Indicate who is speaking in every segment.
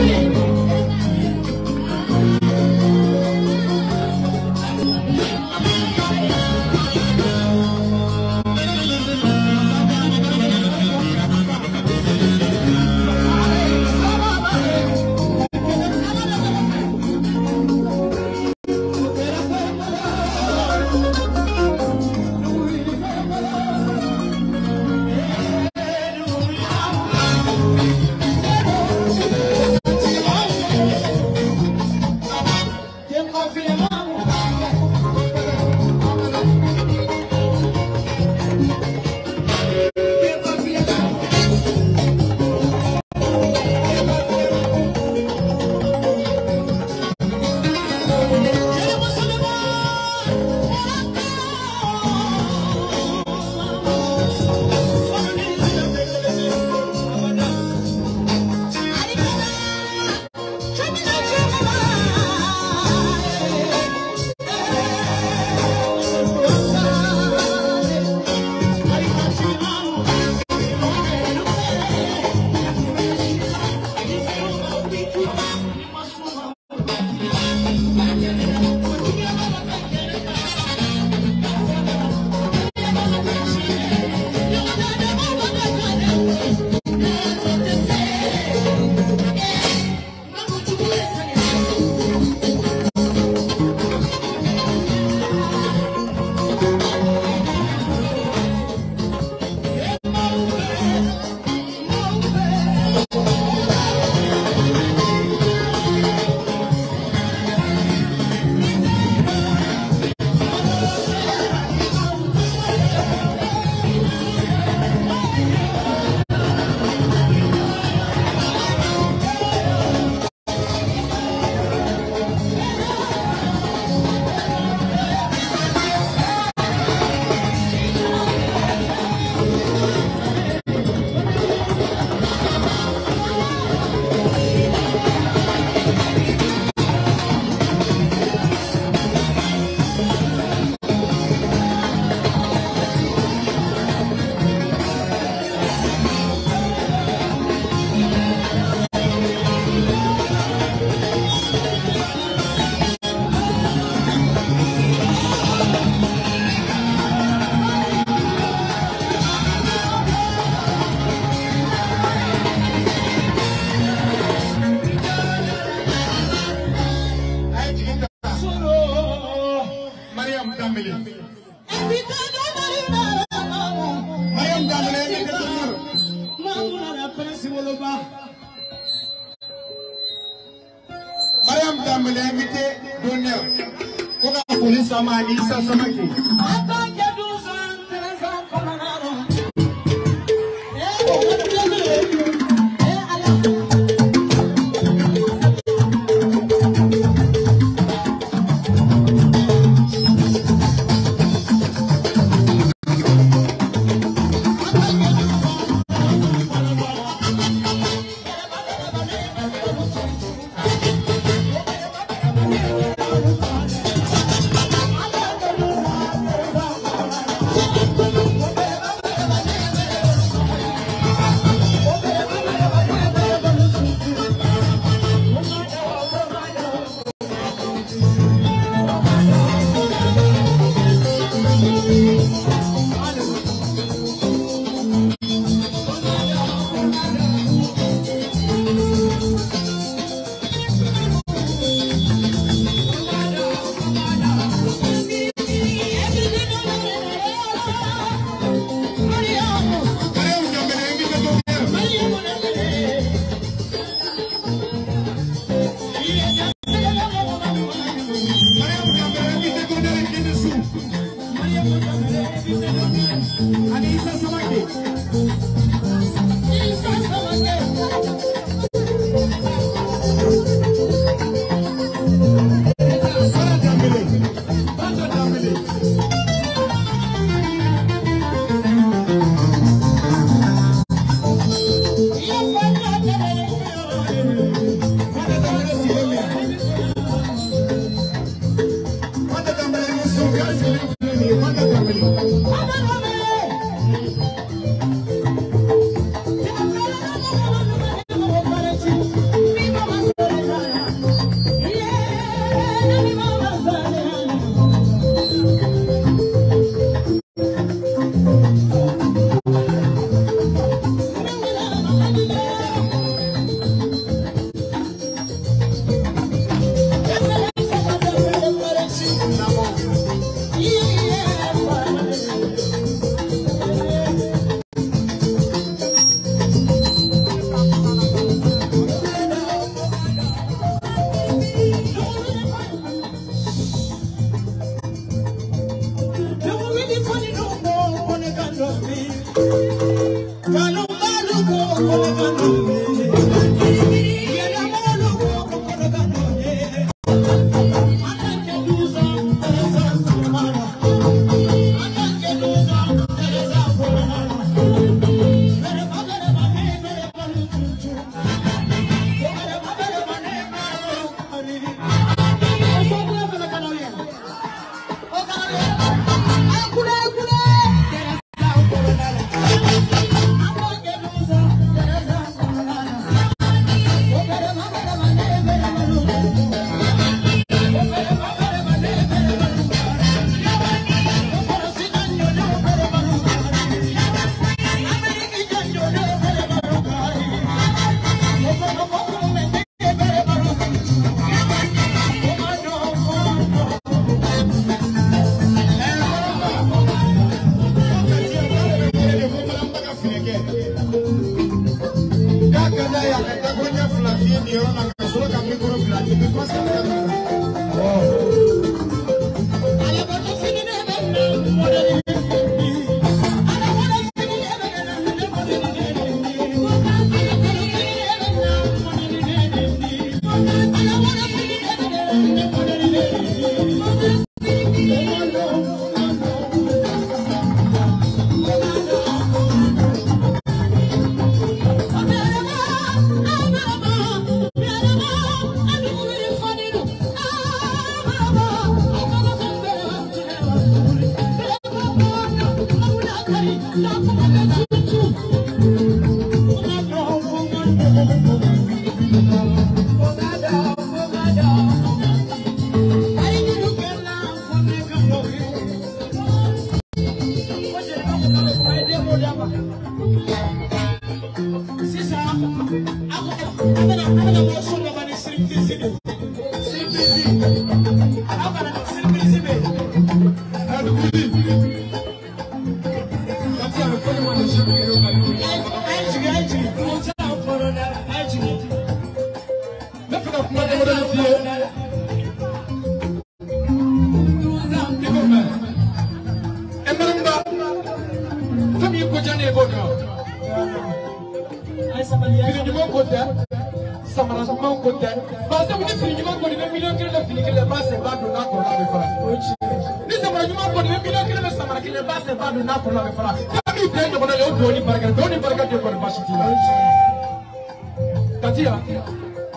Speaker 1: it. Marisa, só aqui. Gracias. ko tɛ samara ɲuman ko tɛ parce que ni fini ɲuman kɔni bɛ miliyɔn kelen bɛ fini kelen ba sen ba don n'a kɔnɔ a bɛ fara ni samara ɲuman kɔni bɛ miliyɔn kelen bɛ samara kelen ba sen ba don n'a kɔnɔ a bɛ fara fɛn min bɛɛ ɲɔgɔnna ye o don ni barika don ni barika de kɔni baasi t'i la kati yan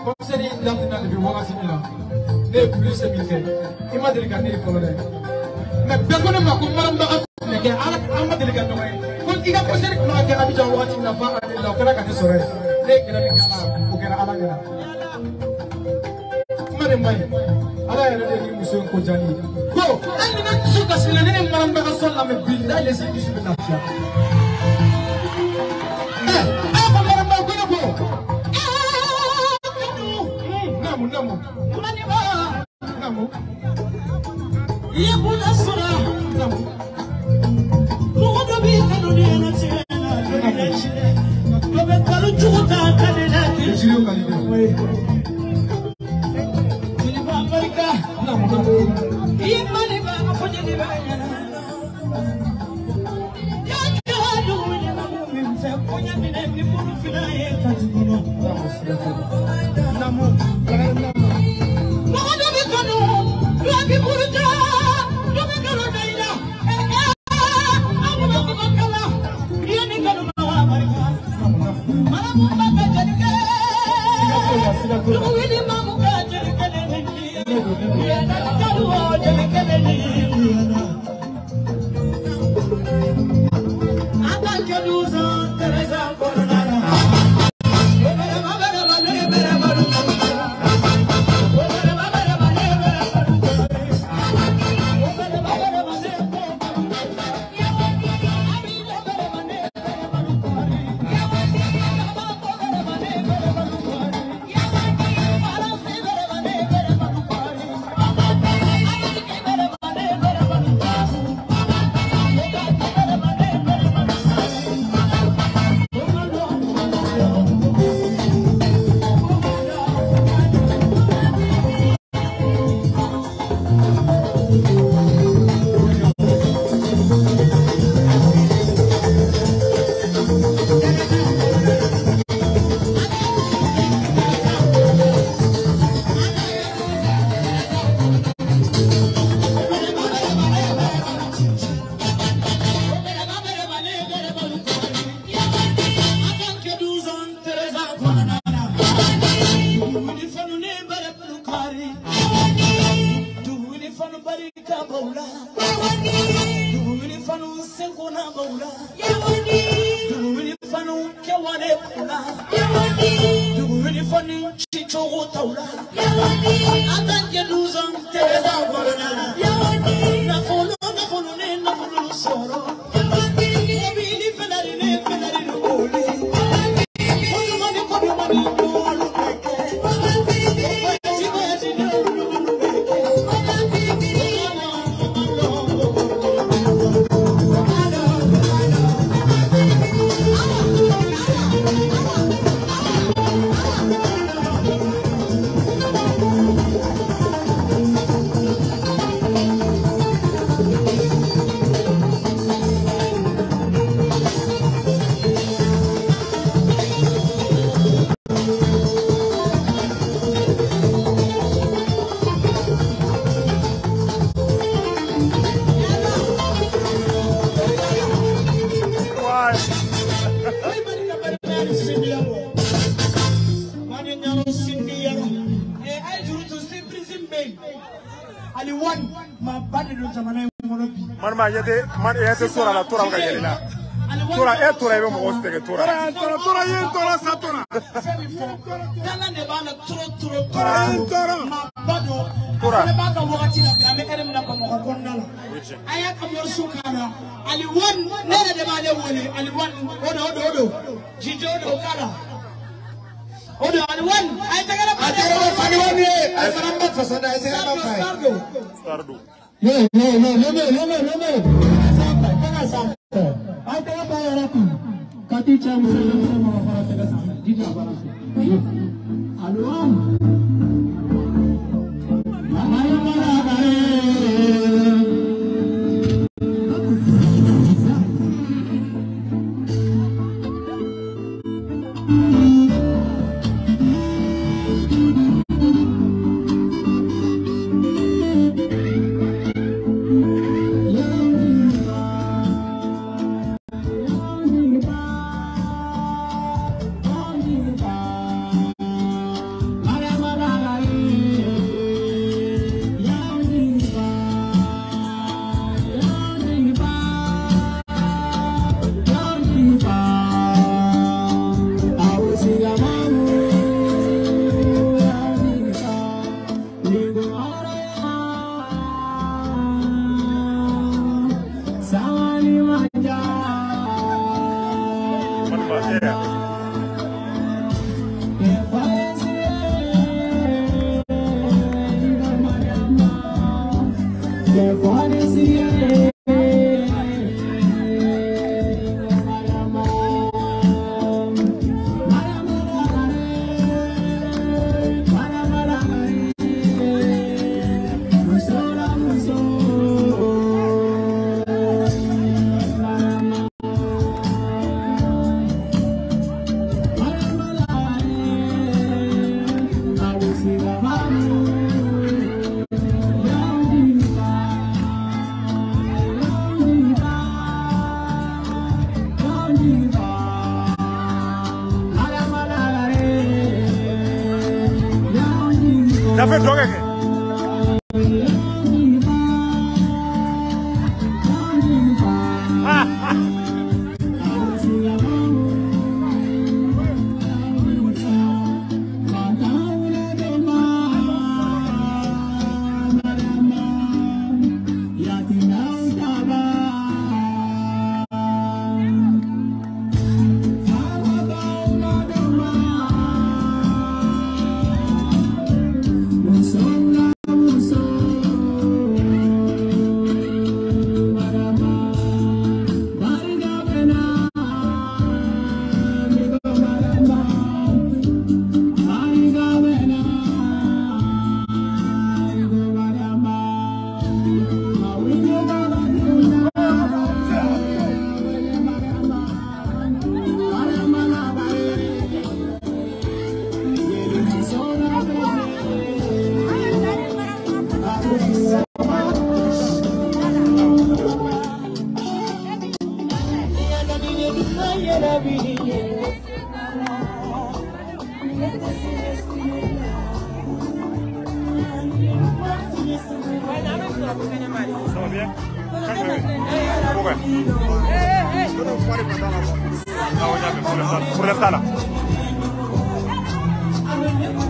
Speaker 1: kɔmisɛri daminɛna de bi wagati min na ne ye kulu se min kɛ i ma deli ka ne ye fɔlɔ dɛ mɛ bɛɛ ko ne ma ko marabaga tun kɛ ala an ma deli ka ɲɔgɔn ye ko i ka kɔmisɛri tun b'a kɛ abijan wagati min na f'a ka ne la o kɛra ka ne sɔrɔ yen. ne kɛlɛ min kɛra o kɛra ala de la kuma de man ɲi ala yɛrɛ de ni muso in ko diya ne ye ko hali ni ne dusu kasilen ne ni manabaga sɔn lamɛn bi n'a ye se dusu bɛ lafiya. Namu, namu. Mani ba Thank you. man m'a ɲɛte man e tɛ sɔrɔ a la tora bɛ ka yɛlɛ i la tora e tora i bɛ mɔgɔw sɛgɛn tora. tora tora tora ye n tɔɔrɔ sa tora. tala de b'a la toro toro tora ye n tɔɔrɔ. maa ba don tora ale b'a ka wagati la bi an bɛ ɛri min na bamakɔ kɔnɔna la a y'a ka mɔriso k'a la ali wani ne yɛrɛ de b'ale wele ali wani o de o de o de jijɛ o de o k'a la. o de ali wani a ye tɛgɛ de ba de. a tɛgɛ de ba de wani ye a ye fana bɛ fasa da a ye tɛgɛ de ba de. No, no, no, no me, no me, no me. Santa, kana santa. Ate wa pa yarati. Kati cha mse mse mwa parate ka santa. Jiji aparate. Alo. Alo. droga, kwema. Tunaonya kwa kuleta kuleta